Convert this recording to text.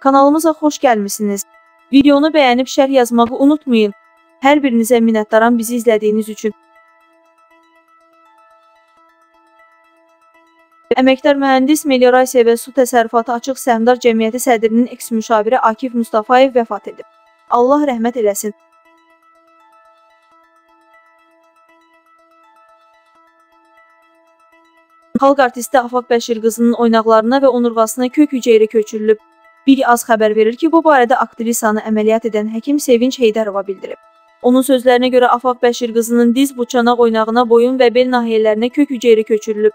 Kanalımıza xoş gəlmisiniz. Videonu bəyənib şərh yazmağı unutmayın. Hər birinizə minnətdaram bizi izlədiyiniz üçün. Əməkdar mühəndis Meliorasiya və Su Təsərrüfatı Açıq Səhmdar Cəmiyyəti sədrinin eks-müşaviri Akif Mustafayev vəfat edib. Allah rəhmət eləsin. Xalq artisti Afaq Bəşir qızının oynaqlarına və onurğasına kök hüceyrə köçürülüb. Bir az xəbər verir ki, bu barədə aktrisanı əməliyyat edən həkim Sevinç Heydərova bildirib. Onun sözlərinə görə Afaq Bəşir qızının diz, buçanaq oynağına, boyun və bel nahiyələrinə kök hüceyrə köçürülüb.